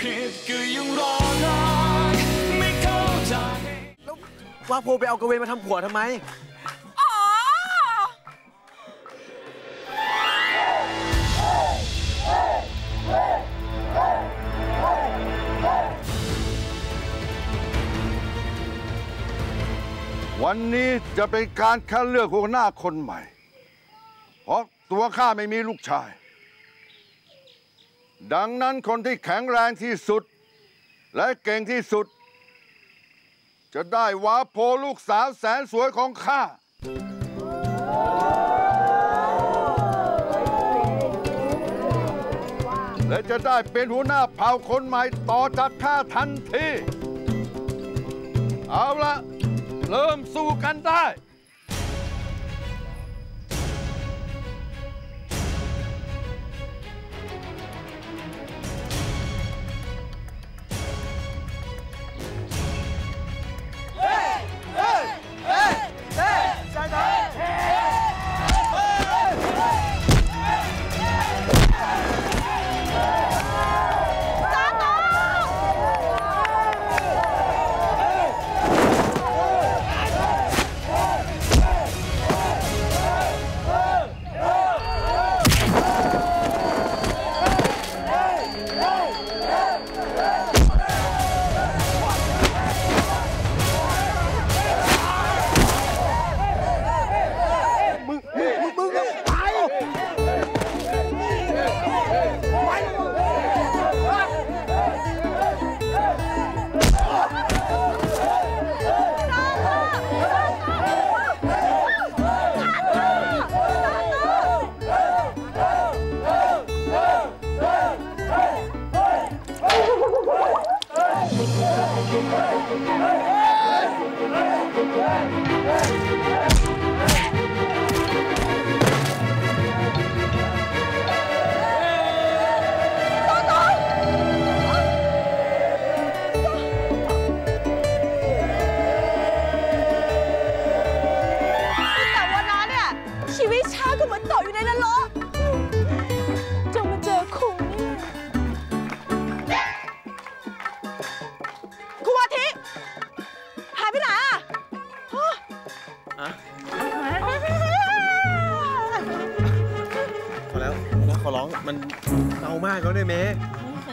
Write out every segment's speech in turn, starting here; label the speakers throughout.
Speaker 1: ผิดก็ยังรอรักไม่เข้าใจ
Speaker 2: ว่าโพไปเอากระเวนมาทำผัวทำไม
Speaker 3: อ๋อ
Speaker 4: วันนี้จะเป็นการคัดเลือกหัวหน้าคนใหม่ เพราะตัวข้าไม่มีลูกชาย ดังนั้นคนที่แข็งแรงที่สุด และเก่งที่สุด จะได้วาโพลูกสาวแสนสวยของข้าและจะได้เป็นหัวหน้าเผ่าคนใหม่ต่อจากข้าทันที เอาละเริ่มสู้กันได้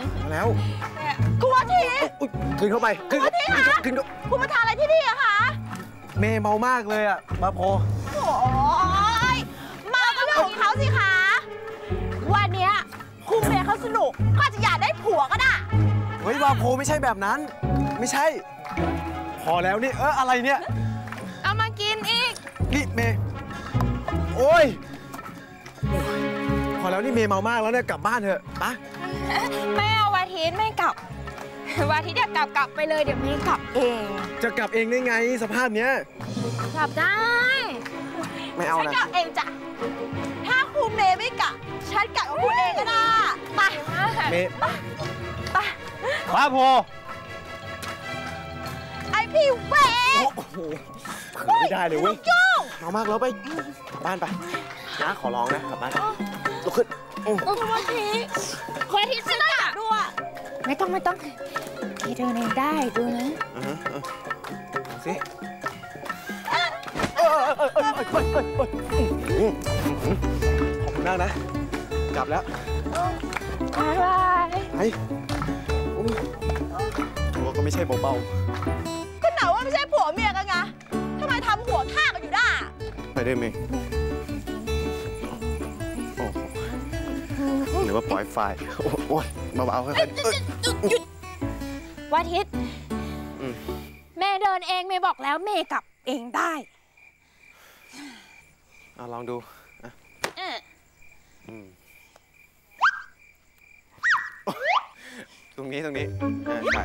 Speaker 3: ย์
Speaker 2: พอแล้ว
Speaker 3: คุณอาทิ
Speaker 2: อุ๊ยขึ้นเข้าไปขึ้น
Speaker 3: คุณอาทิคะ
Speaker 2: ขึ้นเข้า
Speaker 3: คุณมาทานอะไรที่นี่อะคะ
Speaker 2: เมย์เมามากเลยอะมาโพ
Speaker 3: โอ้ยมาก็เรื่องของเขาสิคะวันเนี้ยคุณเมย์เขาสนุกก็อาจจะอยากได้ผัวก็ได้
Speaker 2: เฮ้ยวาโพไม่ใช่แบบนั้น ไม่ใช่ พอแล้วนี่เอออะไรเนี่ย
Speaker 3: เอามากินอีก
Speaker 2: นี่เมย์โอ้ยโอ้ยพอแล้วนี่เมย์เมามากแล้วเนี่ยกลับบ้านเถอะปะ
Speaker 3: ไม่เอาวาทิตย์ไม่กลับวาทิตย์อยากกลับกลับไปเลยเดี๋ยวมีกลับเอง
Speaker 2: จะกลับเองได้ไงสภาพเนี้ย
Speaker 3: กลับได้
Speaker 2: ไม่เอา
Speaker 3: ฉัน
Speaker 2: นะ
Speaker 3: กลับเองจ้ะถ้าครูเมย์ไม่กลับฉันกลับกับคุณเองก็ได้ไป
Speaker 2: เมย์
Speaker 3: ไป
Speaker 2: วาโพ
Speaker 3: ไอพี่เว
Speaker 2: โอ้โหเขินไม่ได้เลยเว้ย
Speaker 3: ยุ่ง
Speaker 2: เมามากแล้วไปกลับบ้านไปนะขอร้องนะกลับบ้านลุกขึ้นอืม
Speaker 3: คุณวาทิตย์คุณวาทิตย์ฉันกลับด้วยไม่ต้องไม่ต้องพี่เดินเองได้ดูนะ
Speaker 2: อ่าฮะอะเอาสิเออเออเออเออเออเออเอออืมขอบคุณมากนะ กลับแล้ว
Speaker 3: บายบาย
Speaker 2: ไปอุ้ยตัวก็ไม่ใช่เบา
Speaker 3: ก็หนาว่าไม่ใช่ผัวเมียกันไงทำไมทำหัวฆ่ากันอยู่ได้
Speaker 2: ไปได้ไหม หรือว่าปล่อยไฟโอ้โอ้ยเบาๆค่อยๆเอ้ย
Speaker 3: วาทิตย์
Speaker 2: อืม
Speaker 3: เมย์เดินเองเมย์บอกแล้วเมย์กลับเองได้
Speaker 2: เอาลองดูอะตรงนี้ตรงนี้ใช่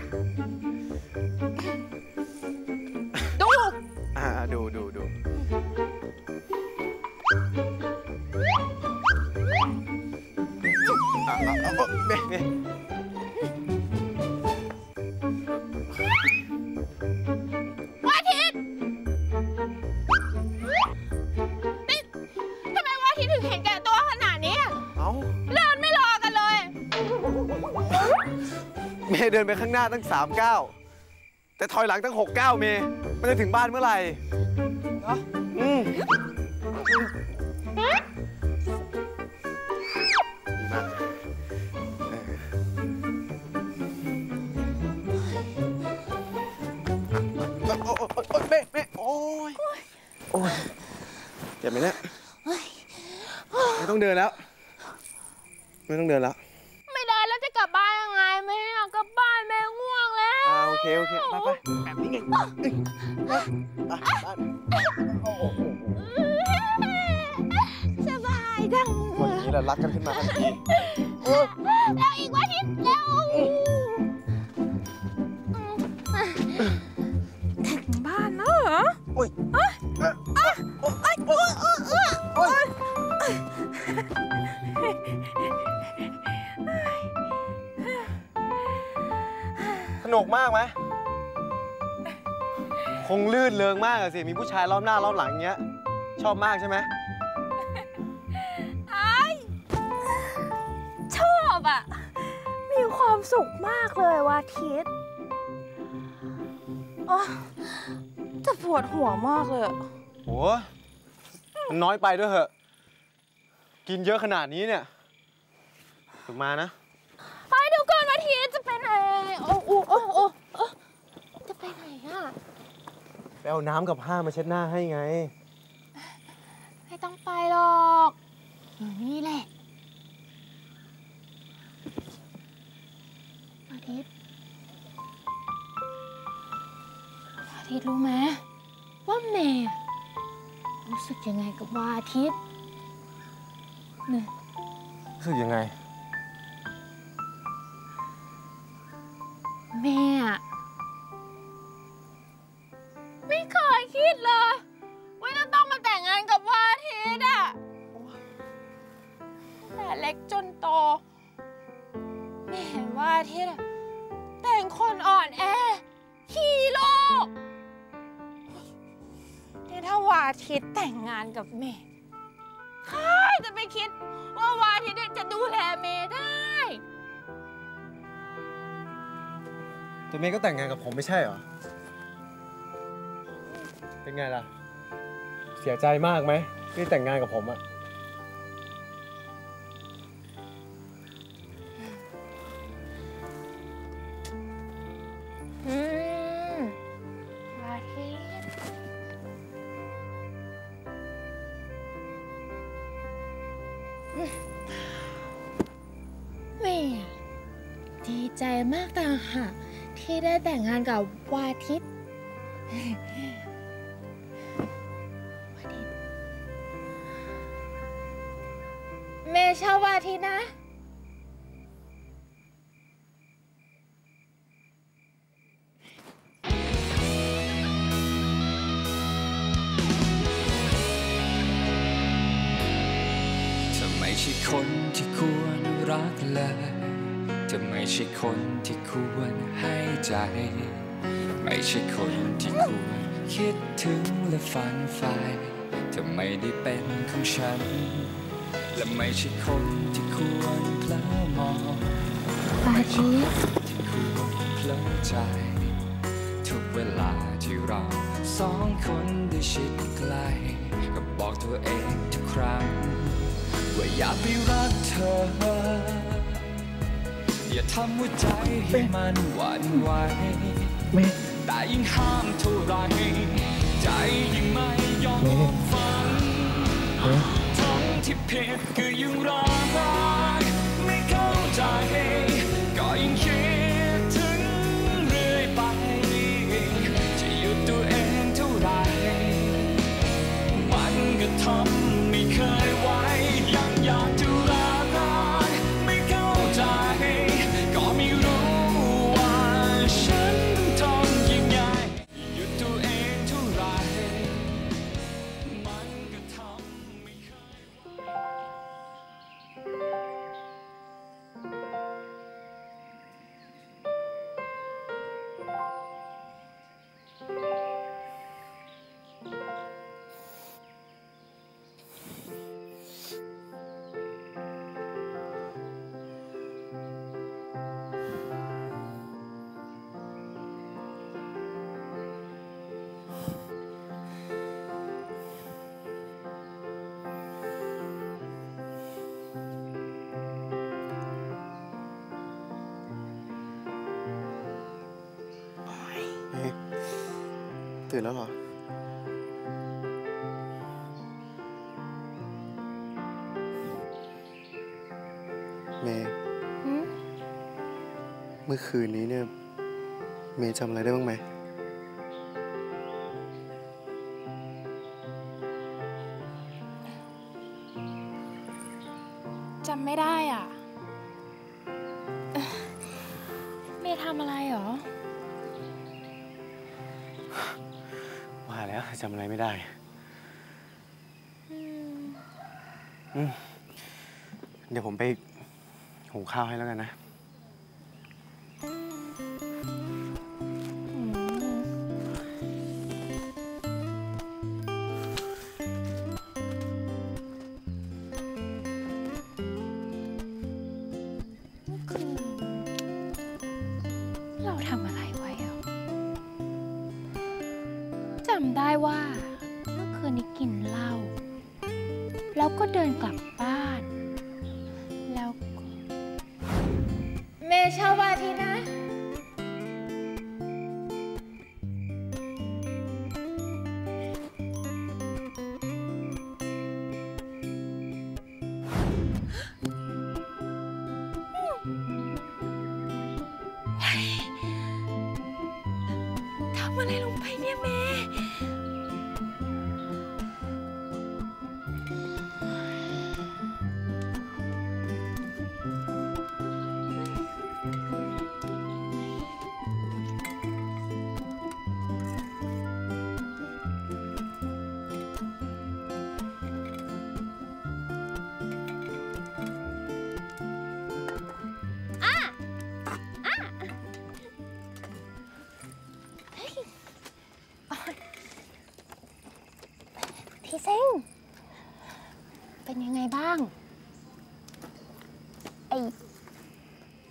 Speaker 2: เมย์เดิ
Speaker 3: นไป
Speaker 2: ข้างหน้าตั้ง3ก้าวแต่ถอยหลังตั้ง6ก้าวเมย์มันจะถึงบ้านเมื่อไหร่อืมดีมากเออโอ๊ยโอ๊ยโอ๊ยโอ๊ยเมย์เมย์โอ๊ยโอ๊ยเจ็บไหมเนี่ยไม่ต้องเดินแล้ว ไม่ต้องเดินแล้ว เคโอเคไปไปแบบนี้ไงเอ้ยไปไปบ้านโอ้โห
Speaker 3: สบายจัง
Speaker 2: วันนี้เรารักกันขึ้นมาทันที
Speaker 3: แล้วอีกวันที่แล้ว
Speaker 2: สนุกมากไหม คงลื่นเริงมากอะสิ มีผู้ชายรอบหน้ารอบหลังอย่างเงี้ย ชอบมากใช่ไหม
Speaker 3: ไอ้ชอบอะมีความสุขมากเลยว่าทิศอ๋อแต่ปวดหัวมากเลยอะ
Speaker 2: โหมันน้อยไปด้วยเหอะ กินเยอะขนาดนี้เนี่ย ถึงมานะ
Speaker 3: ไอ้เดี๋ยวก่อนว่าทิศจะไปไหนโอ้โอ้โอ้โอ้โอ้จะไปไหนอะ
Speaker 2: ไปเอาน้ำกับผ้ามาเช็ดหน้าให้ไง
Speaker 3: ไม่ต้องไปหรอกอยู่นี่แหละอาทิตย์อาทิตย์รู้ไหมว่าแม่รู้สึกยังไงกับวาอาทิตย์เนี่ย
Speaker 2: รู้สึกยังไง
Speaker 3: เล็กจนโตแม่เห็นว่าทิตย์อะแต่งคนอ่อนแอฮีโร่แต่ถ้าวาทิตแต่งงานกับแม่ใครจะไปคิดว่าวาทิตจะดูแลเมย์ได้
Speaker 2: แต่เมย์ก็แต่งงานกับผมไม่ใช่เหรอ เป็นไงล่ะ เสียใจมากไหมที่แต่งงานกับผมอะ
Speaker 3: ใจมากต่างหากที่ได้แต่งงานกับวาทิตย์วาทิตย์แม่ชอบวาทิตนะ
Speaker 1: ไม่ใช่คนที่ควรรักเลย เธอไม่ใช่คนที่ควรให้ใจ ไม่ใช่คนที่ควรคิดถึงและฝันใฝ่เธอไม่ได้เป็นของฉัน และไม่ใช่คนที่ควรเพลอมอง
Speaker 3: วาทิตย์
Speaker 1: ที่ควรเพลอใจ ทุกเวลาที่เราสองคนได้ชิดใกล้ก็บอกตัวเองทุกครั้ง ว่าอย่าไปรักเธอ อย่าทำหัวใจให้มันหวั่นไหวแต่ยิ่งห้ามเท่าไรใจยิ่งไม่ยอมฟังทั้งที่ผิดคือยังรักไม่เข้าใจ ตื่น
Speaker 2: แล้วเหรอ เมย์
Speaker 3: หืม
Speaker 2: เมื่อคืนนี้เนี่ย เมย์จำอะไรได้บ้างไหม
Speaker 3: หุ
Speaker 2: งข้าวให้แล้วกันนะ
Speaker 3: ทำอ เซ้งเป็นยังไงบ้าง ไอ้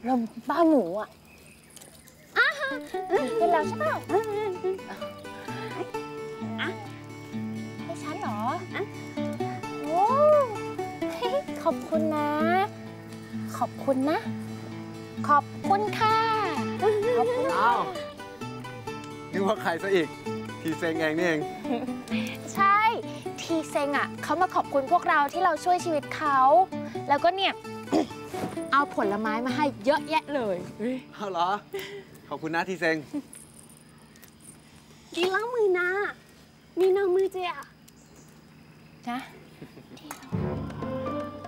Speaker 3: ลมบ้าหมูอะอ้าดีขึ้นแล้วใช่เปล่าอะให้ฉันเหรอโอ้เฮ้ยขอบคุณนะ ขอบคุณนะ ขอบคุณค่ะขอบคุณ
Speaker 2: อ้าวนึกว่าใครซะอีกทีเซงเองนี่เอง
Speaker 3: ใช่ ทีเซงอะเขามาขอบคุณพวกเราที่เราช่วยชีวิตเขา แล้วก็เนี่ย เอาผลไม้มาให้เยอะแยะเลย
Speaker 2: เอาเหรอ ขอบคุณนะทีเซง
Speaker 5: ดีแล้วมือนามีนามือเจีย
Speaker 3: นะ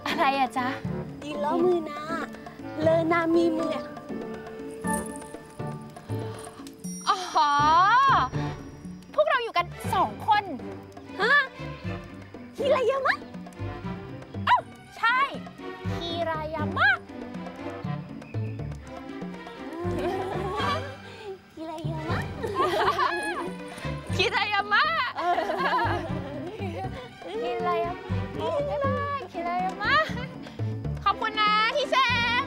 Speaker 3: อะไรอะจ๊ะ
Speaker 5: ดีแล้วมือนาเลอนามีมือ
Speaker 3: อ๋ รายา
Speaker 5: มะ
Speaker 3: เอ้าใช่คีรายามะ
Speaker 5: ฮิรายามะ
Speaker 3: คีรายามะคีรายามะบ๊ายบายคีรายามะขอบคุณนะที่แซง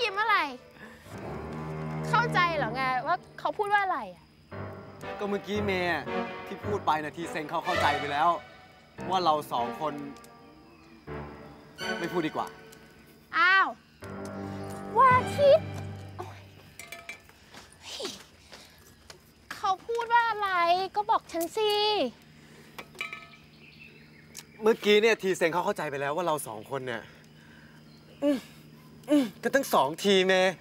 Speaker 3: ยิ้มอะไร เข้าใจเหรอไงว่าเขาพูดว่าอะไรอะ
Speaker 2: ก็เมื่อกี้เมย์ที่พูดไปนะทีเซงเขาเข้าใจไปแล้ว ว่าเราสองคน ไม่พูดดีกว่า
Speaker 3: อ้าว ว่าทิพย์โอ๊ยเฮ้ยเขาพูดว่าอะไรก็บอกฉันสิ
Speaker 2: เมื่อกี้เนี่ยทีเซงเขาเข้าใจไปแล้วว่าเราสองคนเนี่ยอืมอืมก็ตั้งสองทีเมย์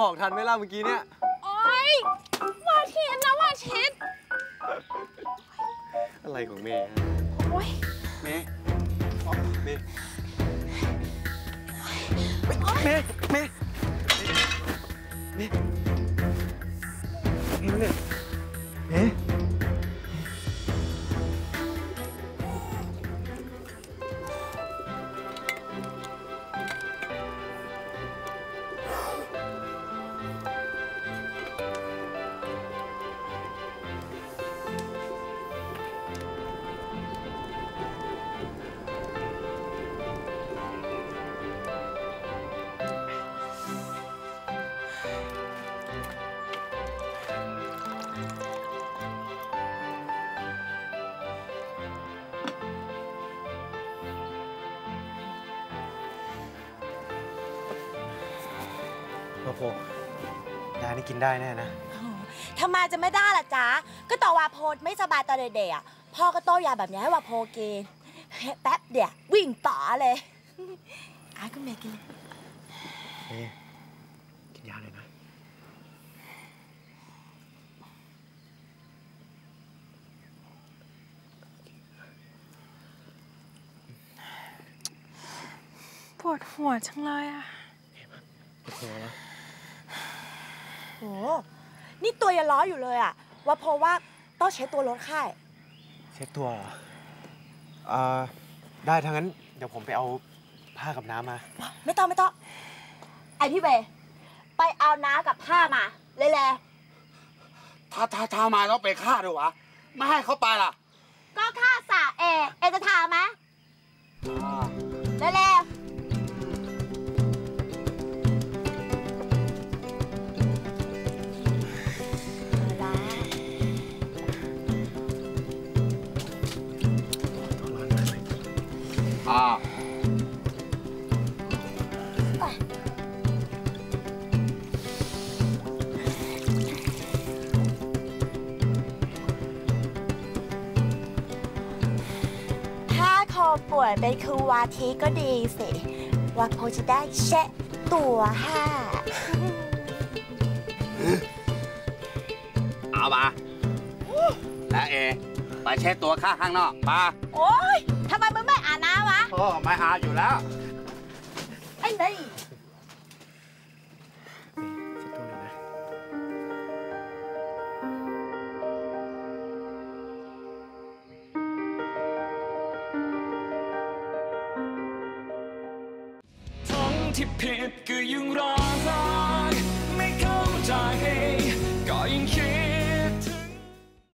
Speaker 3: บอก
Speaker 2: ทันไหมล่ะเมื่อกี้เนี่ย
Speaker 3: โอ๊ยว่าทิตนะว่าทิต
Speaker 2: อะไรของเมย์ฮะ
Speaker 3: โอ๊ย
Speaker 2: เมย์อ๋อเมย์เมย์เมย์เมย์เมย์ ยานี่กินได้แน่นะ
Speaker 5: ทำไมจะไม่ได้ล่ะจ๊ะ ก็ต่อวาโพไม่สบายตอนเด็กๆอะ พ่อก็โต้ยาแบบนี้ให้วาโพกิน แป๊บเดียววิ่งต่อเลยอ้ายก็เมย์กินเลย
Speaker 2: เอ๊ะกินยาเลยนะ
Speaker 6: ปวดหัวจังเลยอะ
Speaker 2: โอเคนะ
Speaker 5: โห นี่ตัวยังร้อนอยู่เลยอะวาโพว่าต้องใช้ตัวลดไข้
Speaker 2: เช็ดตัวเหรอเอ่อได้ทั้งนั้นเดี๋ยวผมไปเอาผ้ากับน้ำมา
Speaker 5: ไม่ต้องไม่ต้อง ไอพี่เวย์ไปเอาน้ำกับผ้ามา เลยแหละ
Speaker 7: ถ้าถ้าถ้ามาแล้วไปฆ่าด้วยวะ ไม่ให้เขาไปล่ะ
Speaker 5: ก็ค่าสระเอ เอจะถามไหมเร็วๆ ถ้าคอป่วยเป็นคือวาทีก็ดีสิวาโพจะได้เช็ดตัวห้า
Speaker 7: เอามาและเอ ไปเช็ดตัวข้างข้างนอกมา
Speaker 5: โอ๊ยทำไมมึงไม่อาบน้ำวะ
Speaker 7: โอ้ไม่อาอยู่แล้ว